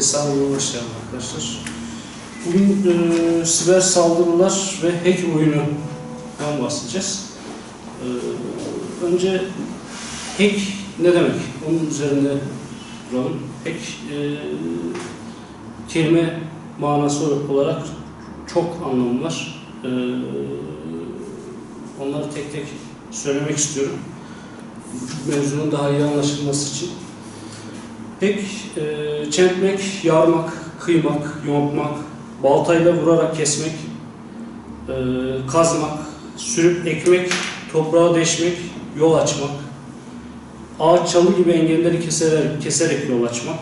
hesabına başlayalım arkadaşlar. Bugün e, siber saldırılar ve hack oyunundan bahsedeceğiz. E, önce hack ne demek? Onun üzerinde duralım. Hack e, kelime manası olarak çok anlamı var. E, onları tek tek söylemek istiyorum. Mevzunun daha iyi anlaşılması için. Hack, e, çentmek, yarmak, kıymak, yontmak, baltayla vurarak kesmek, e, kazmak, sürüp ekmek, toprağa deşmek, yol açmak, ağaç çalı gibi engelleri keserek, keserek yol açmak,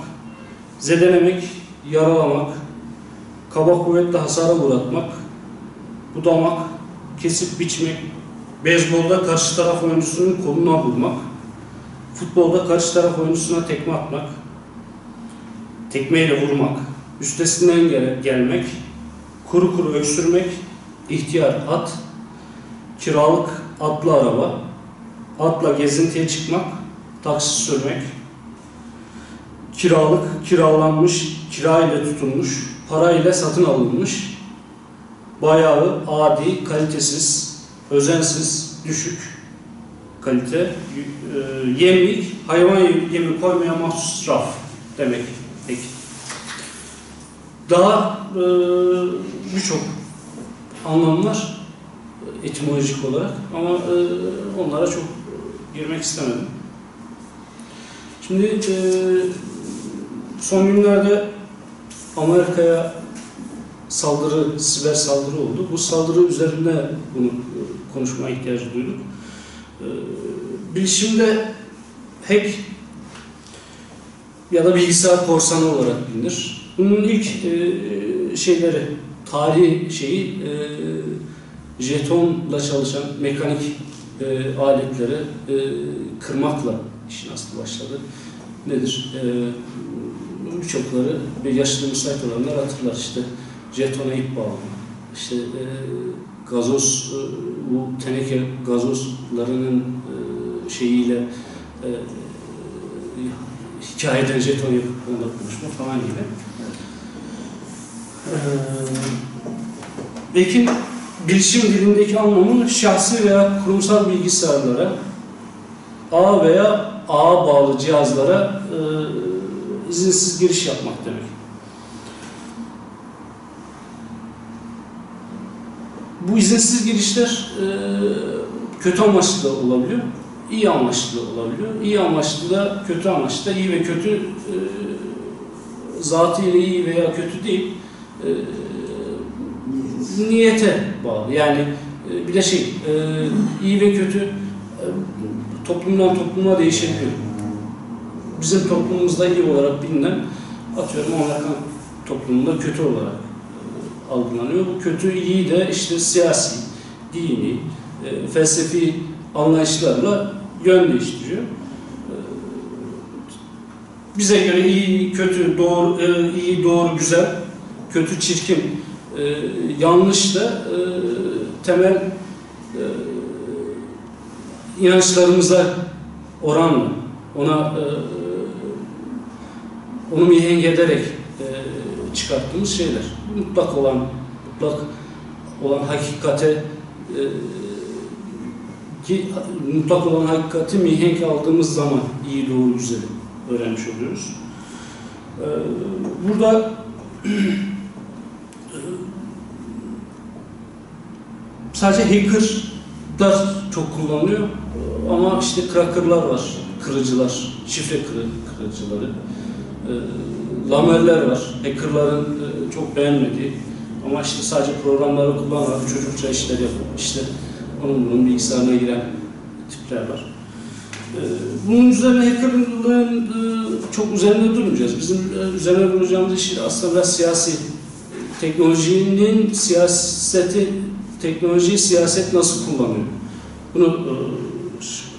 zedelemek, yaralamak, kaba kuvvetle hasara uğratmak, budamak, kesip biçmek, beyzbolda karşı taraf oyuncusunun koluna vurmak, futbolda karşı taraf oyuncusuna tekme atmak, tekmeyle vurmak, üstesinden gel gelmek, kuru kuru öksürmek, ihtiyar at, kiralık atlı araba, atla gezintiye çıkmak, taksi sürmek, kiralık, kiralanmış, kira ile tutulmuş, para ile satın alınmış, bayağı adi, kalitesiz, özensiz, düşük kalite, e, yemlik, hayvan yemi koymaya mahsus raf demek. Daha e, birçok anlam var etimolojik olarak ama e, onlara çok girmek istemedim. Şimdi e, son günlerde Amerika'ya saldırı, siber saldırı oldu. Bu saldırı üzerinde bunu e, konuşmaya ihtiyacı duyduk. E, bilişimde hack ya da bilgisayar korsanı olarak bilinir. Bunun ilk e, şeyleri, tarihi şeyi e, jetonla çalışan mekanik e, aletleri e, kırmakla işin aslı başladı. Nedir? E, Birçokları ve yaşlı müsait olanlar hatırlar işte jetona ip bağlama, işte e, gazoz, bu teneke gazozlarının şeyiyle e, hikayeden jeton yapıp onda falan gibi. Ee, Ekin bilişim dilindeki anlamın şahsi veya kurumsal bilgisayarlara, ağ veya ağa bağlı cihazlara e, izinsiz giriş yapmak demek. Bu izinsiz girişler e, kötü amaçlı da olabiliyor, iyi amaçlı da olabiliyor. İyi amaçlı da kötü amaçlı da iyi ve kötü e, zatıyla iyi veya kötü değil. E, niyete bağlı. Yani e, bir de şey, e, iyi ve kötü e, toplumdan topluma değişebiliyor. Bizim toplumumuzda iyi olarak bilinen, atıyorum Amerikan toplumunda kötü olarak e, algılanıyor. Bu kötü iyi de işte siyasi, dini, e, felsefi anlayışlarla yön değiştiriyor. E, bize göre iyi, kötü, doğru, e, iyi, doğru, güzel, kötü, çirkin, e, yanlış da e, temel e, inançlarımıza oranla ona e, onu mihenk ederek e, çıkarttığımız şeyler. Mutlak olan mutlak olan hakikate e, ki mutlak olan hakikati mihenk aldığımız zaman iyi doğru güzeli öğrenmiş oluyoruz. E, burada sadece hackerlar çok kullanılıyor ama işte crackerlar var, kırıcılar, şifre kırı, kırıcıları, e, var, hackerların e, çok beğenmediği ama işte sadece programları kullanarak çocukça işler yapıp işte onun bunun bilgisayarına giren tipler var. E, bunun üzerine hackerlığın e, çok üzerinde durmayacağız. Bizim e, üzerine duracağımız iş aslında biraz siyasi teknolojinin siyaseti teknolojiyi siyaset nasıl kullanıyor? Bunu e,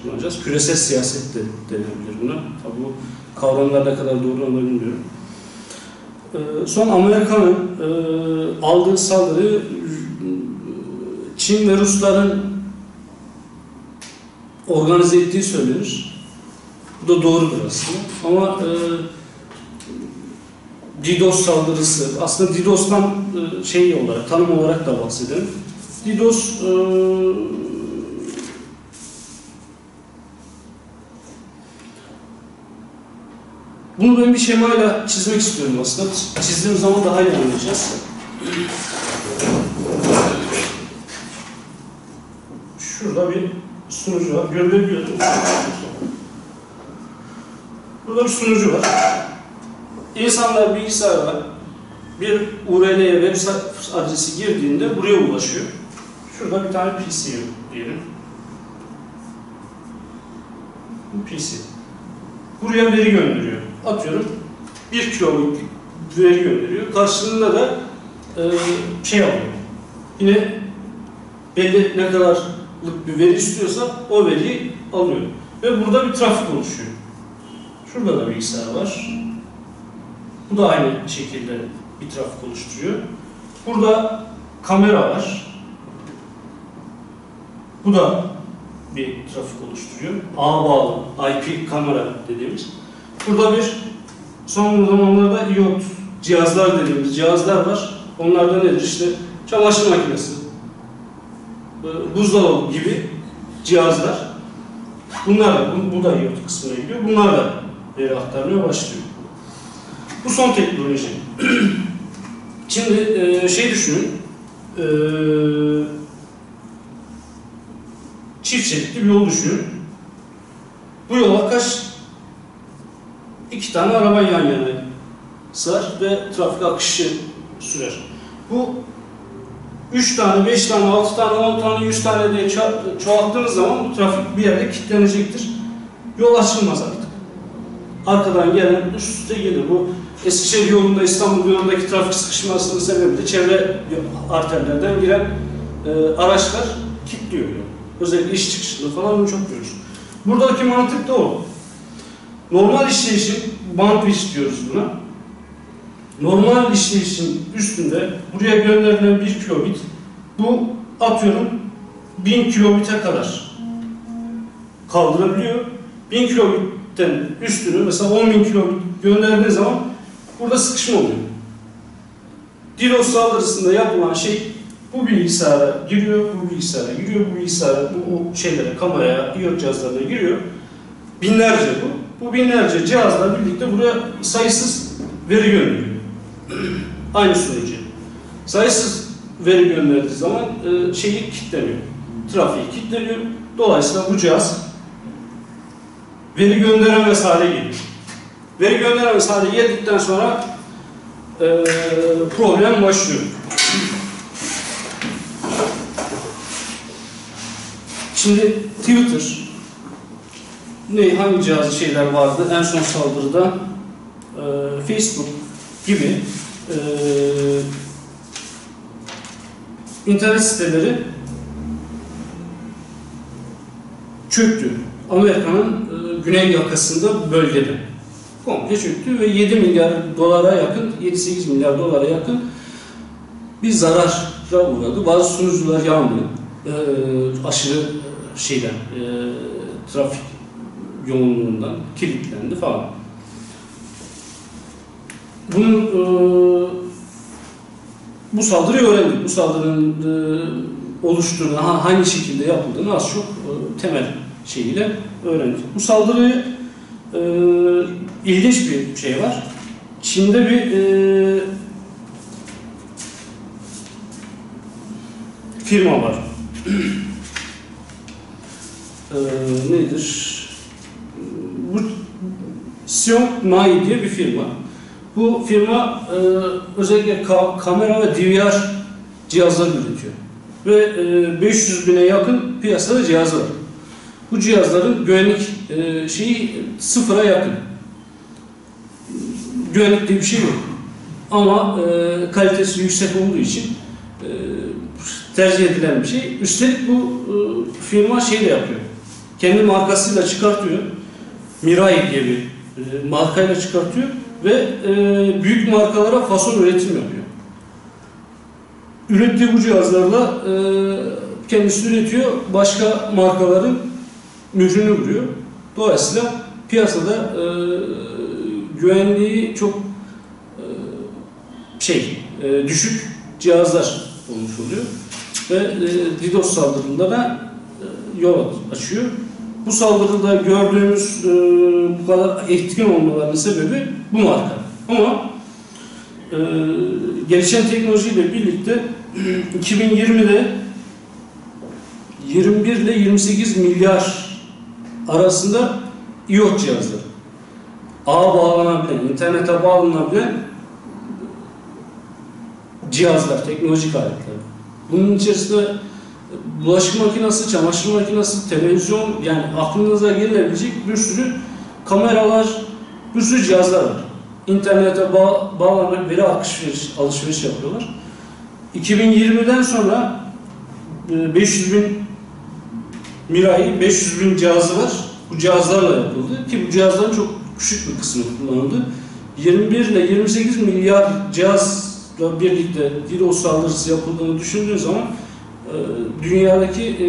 kullanacağız. Küresel siyaset de denebilir buna. Tabi bu kavramlar ne kadar doğru onu bilmiyorum. E, son Amerika'nın e, aldığı saldırı Çin ve Rusların organize ettiği söylenir. Bu da doğrudur aslında. Ama e, DDoS saldırısı, aslında DDoS'tan e, şey olarak, tanım olarak da bahsedelim. DDoS e, bunu ben bir şemayla çizmek istiyorum aslında. Çizdiğim zaman daha iyi anlayacağız. Şurada bir sunucu var. Görebiliyor musunuz? Burada bir sunucu var. İnsanlar bilgisayar var. Bir URL'ye web adresi girdiğinde buraya ulaşıyor. Şurada bir tane PC diyelim. Bu PC. Buraya veri gönderiyor. Atıyorum 1 kiloluk veri gönderiyor. Karşılığında da e, şey alıyor. Yine belli ne kadarlık bir veri istiyorsa o veriyi alıyor. Ve burada bir trafik oluşuyor. Şurada da bilgisayar var. Bu da aynı şekilde bir trafik oluşturuyor. Burada kamera var. Bu da bir trafik oluşturuyor. Ağ bağlı, IP kamera dediğimiz. Burada bir son zamanlarda IoT cihazlar dediğimiz cihazlar var. Onlar da nedir? İşte çamaşır makinesi, e, buzdolabı gibi cihazlar. Bunlar da, bu, da IoT kısmına giriyor. Bunlar da veri aktarmaya başlıyor. Bu son teknoloji. Şimdi e, şey düşünün, e, çift şeritli bir yol düşünün. Bu yola kaç? iki tane araba yan yana sığar ve trafik akışı sürer. Bu üç tane, beş tane, altı tane, on tane, yüz tane diye ço- çoğalttığınız zaman bu trafik bir yerde kilitlenecektir. Yol açılmaz artık. Arkadan gelen üst üste gelir. Bu Eskişehir yolunda, İstanbul yolundaki trafik sıkışmasının sebebi de çevre arterlerden giren e, araçlar kilitliyor. yolu. Özellikle iş çıkışında falan bunu çok görürüz. Buradaki mantık da o. Normal işleyişin bandwidth diyoruz buna. Normal işleyişin üstünde buraya gönderilen 1 kilobit bu atıyorum 1000 kilobite kadar kaldırabiliyor. 1000 kilobitten üstünü mesela 10.000 kilobit gönderdiği zaman burada sıkışma oluyor. DDoS saldırısında yapılan şey bu bilgisayara giriyor, bu bilgisayara giriyor, bu bilgisayara, bu o şeylere, kameraya, IoT cihazlarına giriyor. Binlerce bu. Bu binlerce cihazla birlikte buraya sayısız veri gönderiyor. Aynı sunucu. Sayısız veri gönderdiği zaman e, şeyi kilitleniyor. Trafiği kilitleniyor. Dolayısıyla bu cihaz veri gönderemez hale geliyor. Veri gönderemez hale geldikten sonra e, problem başlıyor. Şimdi Twitter ne hangi cihazı şeyler vardı en son saldırıda e, Facebook gibi e, internet siteleri çöktü. Amerika'nın e, güney yakasında bölgede komple çöktü ve 7 milyar dolara yakın 7-8 milyar dolara yakın bir zarara uğradı. Bazı sunucular yandı. E, aşırı şeyden e, trafik yoğunluğundan kilitlendi falan. Bunun e, bu saldırıyı öğrendik. Bu saldırının e, oluştuğunu, ha- hangi şekilde yapıldığını az çok e, temel şeyiyle öğrendik. Bu saldırıyı e, ilginç bir şey var. Çin'de bir e, firma var. E, nedir? Bu Xiong Mai diye bir firma. Bu firma e, özellikle ka- kamera ve DVR cihazları üretiyor. Ve e, 500 bine yakın piyasada cihazı var. Bu cihazların güvenlik e, şeyi sıfıra yakın. Güvenlik diye bir şey yok. Ama e, kalitesi yüksek olduğu için e, tercih edilen bir şey. Üstelik bu e, firma şey de yapıyor. Kendi markasıyla çıkartıyor. Mirai diye bir e, markayla çıkartıyor ve e, büyük markalara fason üretim yapıyor. Ürettiği bu cihazlarla e, kendisi üretiyor, başka markaların mührünü vuruyor. Dolayısıyla piyasada e, güvenliği çok e, şey e, düşük cihazlar olmuş oluyor ve e, DDoS saldırılarına e, yol açıyor. Bu saldırıda gördüğümüz e, bu kadar etkin olmalarının sebebi bu marka. Ama e, gelişen teknolojiyle birlikte 2020'de 21 ile 28 milyar arasında IoT cihazları. Ağa bağlanabilen, internete bağlanabilen cihazlar, teknolojik aletler. Bunun içerisinde bulaşık makinesi, çamaşır makinesi, televizyon yani aklınıza gelebilecek bir sürü kameralar, bir sürü cihazlar var. İnternete bağ, bağlanarak veri alışveriş, alışveriş yapıyorlar. 2020'den sonra e, 500 bin Mirai 500 bin cihazı var. Bu cihazlarla yapıldı ki bu cihazların çok küçük bir kısmı kullanıldı. 21 ile 28 milyar cihazla birlikte DDoS saldırısı yapıldığını düşündüğün zaman e, dünyadaki e,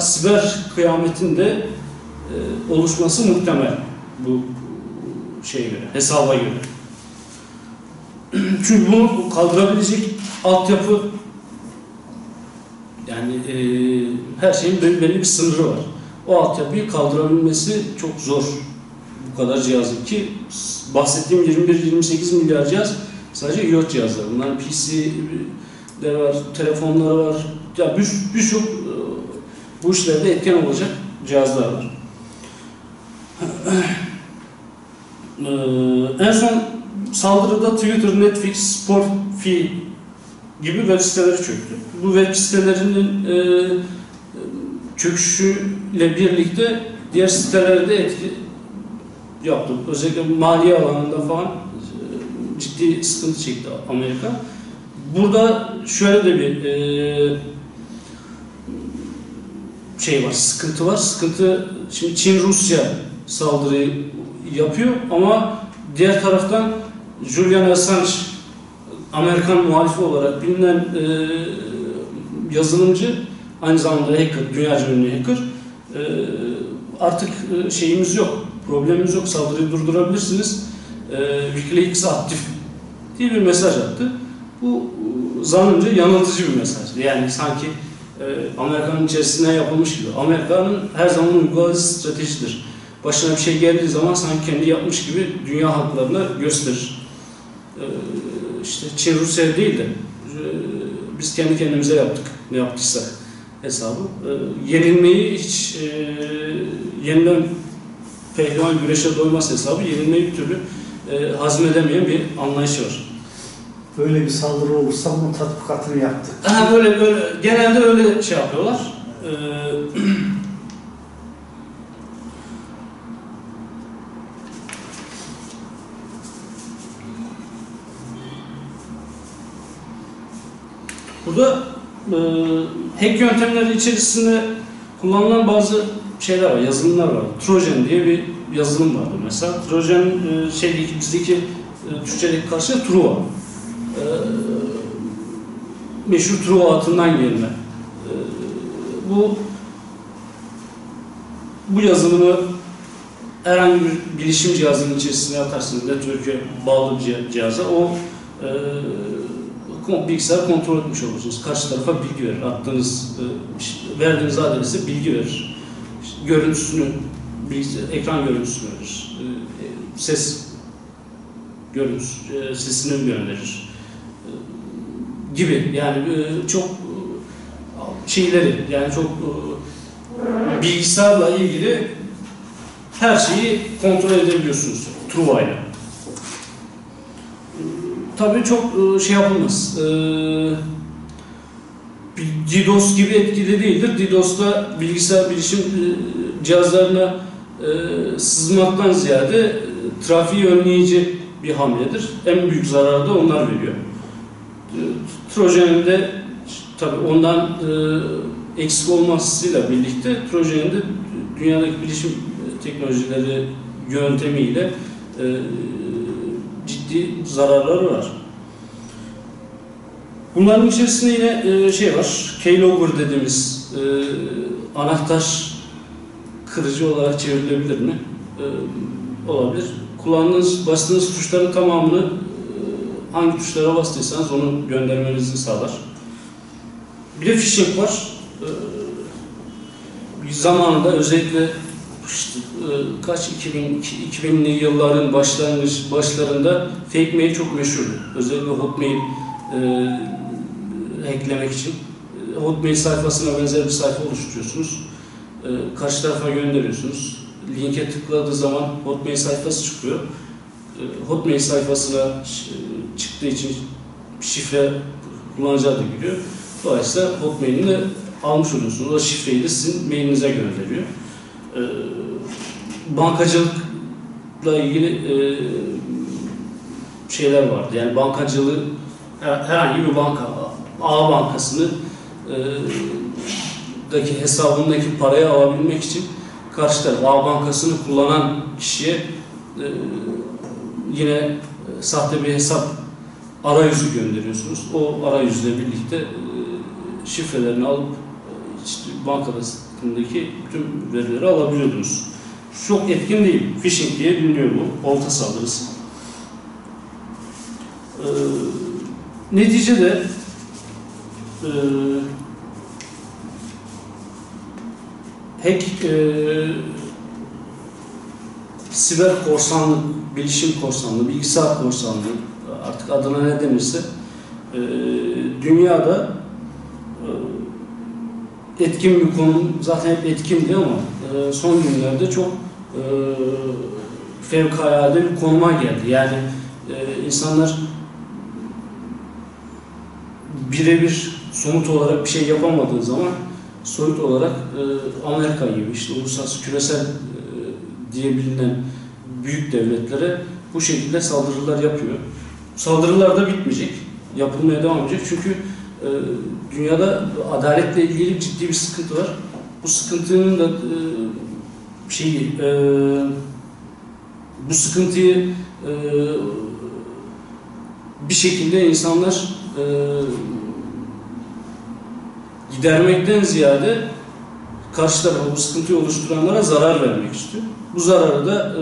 siber kıyametin de e, oluşması muhtemel bu şeye hesaba göre. Çünkü bunu kaldırabilecek altyapı yani e, her şeyin belli, belli bir sınırı var. O altyapıyı kaldırabilmesi çok zor bu kadar cihazın ki bahsettiğim 21-28 milyar cihaz sadece IoT cihazlar. Bunların PC'leri var, telefonları var. Ya bir- birçok e, bu işlerde etken olacak cihazlar var. Ee, en son saldırıda Twitter, Netflix, Spotify gibi web siteleri çöktü. Bu web sitelerinin e, çöküşüyle birlikte diğer sitelerde etki yaptı. Özellikle maliye alanında falan e, ciddi sıkıntı çekti Amerika. Burada şöyle de bir e, şey var, sıkıntı var. Sıkıntı şimdi Çin Rusya saldırıyı yapıyor ama diğer taraftan Julian Assange Amerikan muhalifi olarak bilinen e, yazılımcı aynı zamanda hacker, dünyaca ünlü hacker e, artık e, şeyimiz yok, problemimiz yok, saldırıyı durdurabilirsiniz. E, Wikileaks aktif diye bir mesaj attı. Bu e, zannımca yanıltıcı bir mesaj. Yani sanki e, Amerika'nın içerisine yapılmış gibi. Amerika'nın her zaman uyguladığı stratejidir. Başına bir şey geldiği zaman sanki kendi yapmış gibi dünya halklarına gösterir. E, işte Çin Rusya değil de e, biz kendi kendimize yaptık ne yaptıysak hesabı. E, yenilmeyi hiç e, yeniden pehlivan güreşe doymaz hesabı yenilmeyi bir türlü e, hazmedemeyen bir anlayışı var. Böyle bir saldırı olursa bunun tatbikatını yaptık. Ha böyle böyle genelde öyle şey yapıyorlar. Ee, Burada e, hack yöntemleri içerisinde kullanılan bazı şeyler var, yazılımlar var. Trojan diye bir yazılım vardı mesela. Trojan e, şeydeki bizdeki e, Türkçedeki karşılığı Truva. E, meşhur Truva atından gelme. E, bu bu yazılımı herhangi bir bilişim cihazının içerisine atarsınız, network'e bağlı bir cih- cihaza. O e, bilgisayar kontrol etmiş olursunuz. Karşı tarafa bilgi verir. Attığınız, e, verdiğiniz adrese bilgi verir. Görüntüsünü, ekran görüntüsünü verir. Ses görüntüsü, e, sesini gönderir. E, gibi yani e, çok şeyleri yani çok e, bilgisayarla ilgili her şeyi kontrol edebiliyorsunuz Truva ile. Tabii çok şey yapılmaz. E, DDoS gibi etkili değildir. DDoS'ta bilgisayar bilişim e, cihazlarına e, sızmaktan ziyade e, trafiği önleyici bir hamledir. En büyük zararı da onlar veriyor. Trojan'ın de tabii ondan eksik olmasıyla birlikte Trojan'ın da dünyadaki bilişim teknolojileri yöntemiyle ciddi zararları var. Bunların içerisinde yine e, şey var, keylogger dediğimiz e, anahtar kırıcı olarak çevrilebilir mi? E, olabilir. Kullandığınız, bastığınız tuşların tamamını e, hangi tuşlara bastıysanız onu göndermenizi sağlar. Bir de phishing var. Bir zamanında özellikle işte, e, kaç 2000 2000'li yılların başlangıç başlarında fake mail çok meşhurdu. Özellikle hotmail e, hacklemek için e, hotmail sayfasına benzer bir sayfa oluşturuyorsunuz. E, karşı tarafa gönderiyorsunuz. Linke tıkladığı zaman hotmail sayfası çıkıyor. E, hotmail sayfasına çıktığı için şifre kullanıcı adı giriyor. Dolayısıyla hotmailini de almış oluyorsunuz. O şifreyi de sizin mailinize gönderiyor. Bankacılıkla ilgili şeyler vardı. Yani bankacılığı her- herhangi bir banka, A bankasını e, daki hesabındaki parayı alabilmek için karşı taraf A bankasını kullanan kişiye e, yine e, sahte bir hesap arayüzü gönderiyorsunuz. O arayüzle birlikte şifrelerini alıp işte bankadaki tüm verileri alabiliyordunuz. Çok etkin değil. Phishing diye biliniyor bu. Olta saldırısı. Ee, neticede e, hack e, siber korsanlık, bilişim korsanlığı, bilgisayar korsanlığı artık adına ne denirse e, dünyada e, etkin bir konu zaten hep etkindi ama e, son günlerde çok e, fevkalade bir konuma geldi. Yani e, insanlar birebir somut olarak bir şey yapamadığı zaman soyut olarak e, Amerika gibi işte uluslararası küresel e, diye bilinen büyük devletlere bu şekilde saldırılar yapıyor. Saldırılar da bitmeyecek. Yapılmaya devam edecek. Çünkü e, dünyada adaletle ilgili ciddi bir sıkıntı var. Bu sıkıntının da e, şeyi e, bu sıkıntıyı e, bir şekilde insanlar e, gidermekten ziyade karşı tarafa bu sıkıntıyı oluşturanlara zarar vermek istiyor. Bu zararı da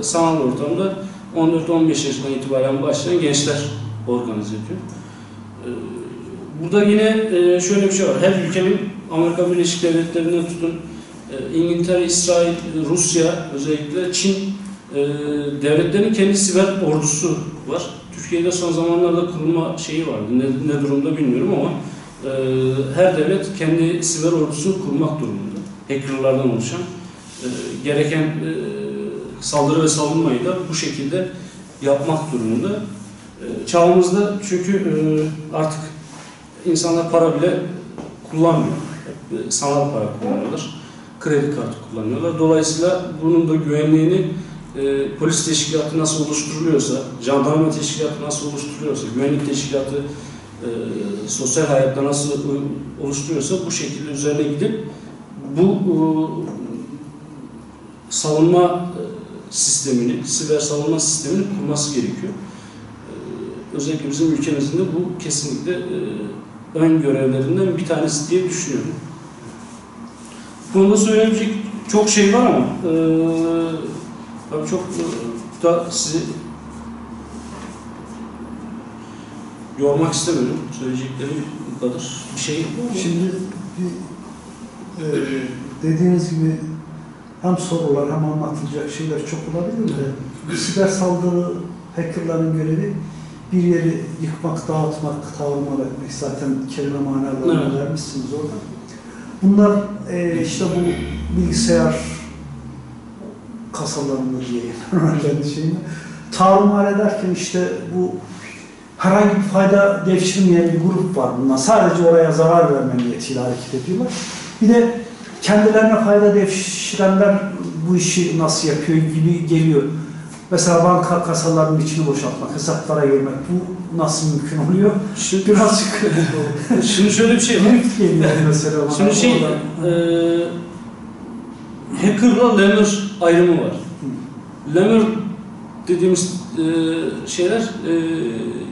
e, sanal ortamda 14-15 yaşından itibaren başlayan gençler organize ediyor. E, burada yine e, şöyle bir şey var. Her ülkenin Amerika Birleşik Devletleri'nden tutun e, İngiltere, İsrail, Rusya, özellikle Çin e, devletlerin kendi siber ordusu var. Türkiye'de son zamanlarda kurulma şeyi vardı. Ne, ne durumda bilmiyorum ama e, her devlet kendi siber ordusunu kurmak durumunda. Hackerlardan oluşan. E, gereken e, saldırı ve savunmayı da bu şekilde yapmak durumunda. E, çağımızda çünkü e, artık insanlar para bile kullanmıyor. Sanal para kullanıyorlar. Kredi kartı kullanıyorlar. Dolayısıyla bunun da güvenliğini e, polis teşkilatı nasıl oluşturuluyorsa, jandarma teşkilatı nasıl oluşturuluyorsa, güvenlik teşkilatı e, sosyal hayatta nasıl oluşturuyorsa bu şekilde üzerine gidip bu e, savunma sistemini, siber savunma sistemini kurması gerekiyor. E, özellikle bizim ülkemizin de bu kesinlikle e, ön görevlerinden bir tanesi diye düşünüyorum. Konuda söylenecek çok şey var ama e, tabii çok e, da sizi yormak istemiyorum. Söyleyeceklerim bu kadar. Bir şey Şimdi bir, e, dediğiniz gibi hem sorular hem anlatılacak şeyler çok olabilir de bu siber saldırı hackerların görevi bir yeri yıkmak, dağıtmak, tavrımar etmek zaten kelime manalarını Evet. vermişsiniz orada. Bunlar e, işte bu bilgisayar kasalarını kendi şeyini tarumar ederken işte bu herhangi bir fayda devşirmeyen bir grup var bunlar. Sadece oraya zarar verme niyetiyle hareket ediyorlar. Bir de kendilerine fayda devşirenler bu işi nasıl yapıyor gibi geliyor. Mesela banka kasalarının içini boşaltmak, hesaplara girmek bu nasıl mümkün oluyor? Şimdi, Birazcık şimdi şöyle bir şey var. geliyor mesela. Şimdi şey, e, hacker'la lemur ayrımı var. Lemur dediğimiz e, şeyler e,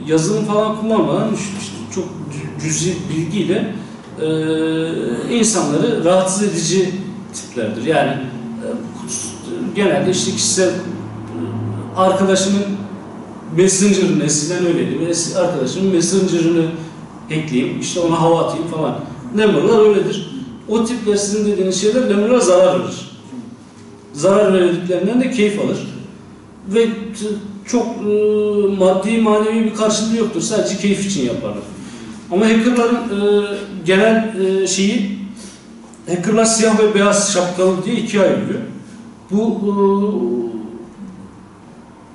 yazılım falan kullanmadan işte, çok cü- cüzi bilgiyle e, insanları rahatsız edici tiplerdir. Yani e, genelde işte kişisel e, arkadaşının Messenger'ın eskiden öyleydi. Arkadaşımın Messenger'ını hackleyeyim, işte ona hava atayım falan. Lemurlar öyledir. O tipler sizin dediğiniz şeyler lemurlar zarar verir. Zarar verdiklerinden de keyif alır. Ve çok e, maddi manevi bir karşılığı yoktur. Sadece keyif için yaparlar. Ama hackerların e, genel e, şeyi hackerlar siyah ve beyaz şapkalı diye ikiye ayrılıyor. Bu e,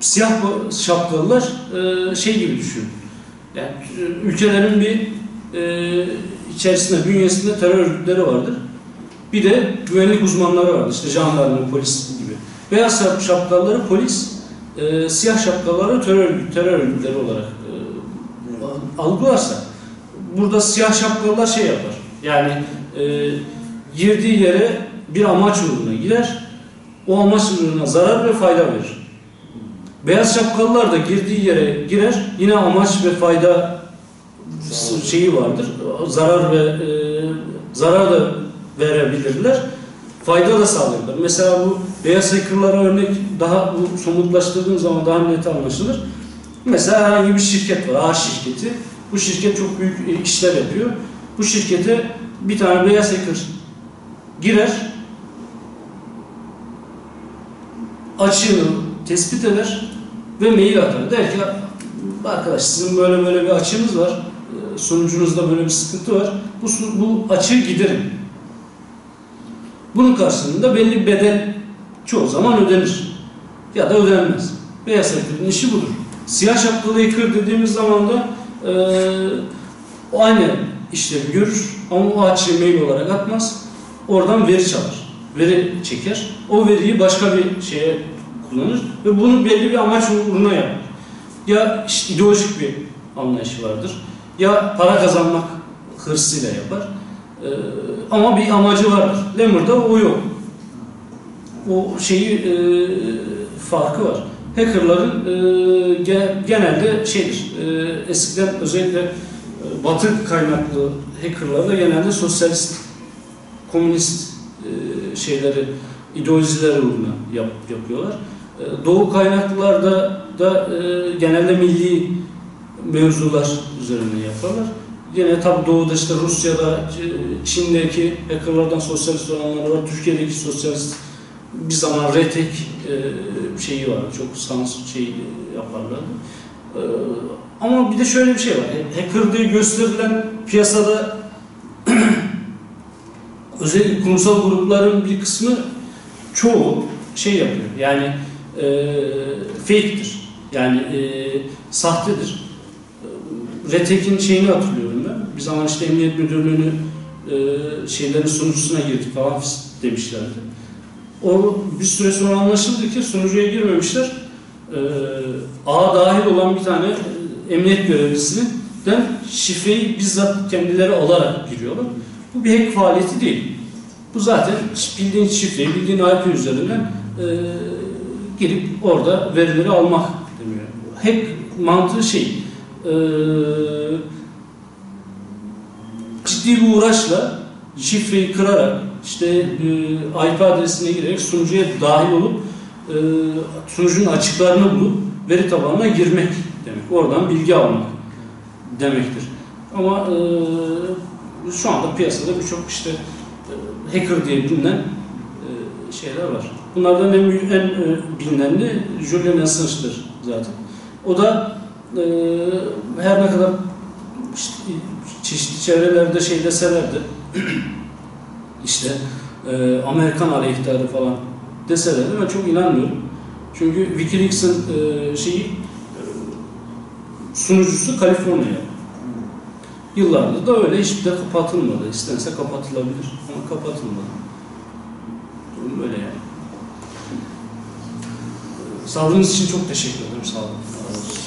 siyah şapkalılar e, şey gibi düşün. Yani e, ülkelerin bir e, içerisinde, bünyesinde terör örgütleri vardır. Bir de güvenlik uzmanları vardır. İşte jandarma, polis gibi. Beyaz şap- şapkalıları polis, e, siyah şapkalıları terör, terör örgütleri olarak e, algılarsa burada siyah şapkalılar şey yapar. Yani e, girdiği yere bir amaç uğruna girer. O amaç uğruna zarar ve fayda verir. Beyaz şapkalılar da girdiği yere girer. Yine amaç ve fayda şeyi vardır. Zarar ve e, zarar da verebilirler. Fayda da sağlayabilirler. Mesela bu beyaz hackerlara örnek daha bu somutlaştırdığım zaman daha net anlaşılır. Mesela herhangi bir şirket var, A şirketi. Bu şirket çok büyük işler yapıyor. Bu şirkete bir tane beyaz hacker girer, açığını tespit eder ve mail atar. Der ki arkadaş sizin böyle böyle bir açığınız var, e, sunucunuzda böyle bir sıkıntı var, bu, bu açığı giderin. Bunun karşılığında belli bir bedel çoğu zaman ödenir ya da ödenmez. Beyaz hacker'ın işi budur. Siyah şapkalı hacker dediğimiz zaman da e, o aynı işlevi görür ama o açığı mail olarak atmaz. Oradan veri çalar. Veri çeker. O veriyi başka bir şeye kullanır ve bunu belli bir amaç uğruna yapar. Ya işte ideolojik bir anlayışı vardır. Ya para kazanmak hırsıyla yapar. Ee, ama bir amacı vardır. Lemur'da o yok. O şeyi e, farkı var. Hackerların e, ge- genelde şeydir. E, eskiden özellikle e, Batı kaynaklı hackerlarda genelde sosyalist, komünist e, şeyleri, ideolojileri uğruna yap, yapıyorlar. E, Doğu kaynaklılarda da e, genelde milli mevzular üzerine yaparlar. Yine tabi doğuda işte Rusya'da, Ç- Çin'deki hackerlardan sosyalist olanlar var. Türkiye'deki sosyalist bir zaman retek e, şeyi var. Çok sans şey yaparlardı. E, ama bir de şöyle bir şey var. Hacker diye gösterilen piyasada özellikle kurumsal grupların bir kısmı çoğu şey yapıyor. Yani e, fake'tir. Yani e, sahtedir. Retek'in şeyini hatırlıyorum ben. Bir zaman işte Emniyet Müdürlüğü'nü e, şeylerin sunucusuna girdik falan demişlerdi. O bir süre sonra anlaşıldı ki sunucuya girmemişler. E, ağa dahil olan bir tane e, emniyet görevlisinden şifreyi bizzat kendileri alarak giriyorlar. Bu bir hack faaliyeti değil. Bu zaten bildiğin şifreyi, bildiğin IP üzerinden e, girip orada verileri almak demiyor. Hack mantığı şey, e, ciddi bir uğraşla şifreyi kırarak, işte e, IP adresine girerek sunucuya dahil olup e, sunucunun açıklarını bulup veri tabanına girmek demek. Oradan bilgi almak demektir. Ama e, şu anda piyasada birçok işte e, hacker diye bilinen e, şeyler var. Bunlardan en, en e, bilineni Julian Assange'dır zaten. O da e, her ne kadar işte, çeşitli çevrelerde şey deseler de işte e, Amerikan aleyhtarı falan deseler de ben çok inanmıyorum. Çünkü Wikileaks'ın e, şeyi e, sunucusu Kaliforniya. Yıllardır da öyle hiçbir de kapatılmadı. İstense kapatılabilir ama kapatılmadı. Durum böyle yani. Sağlığınız için çok teşekkür ederim. Sağ olun.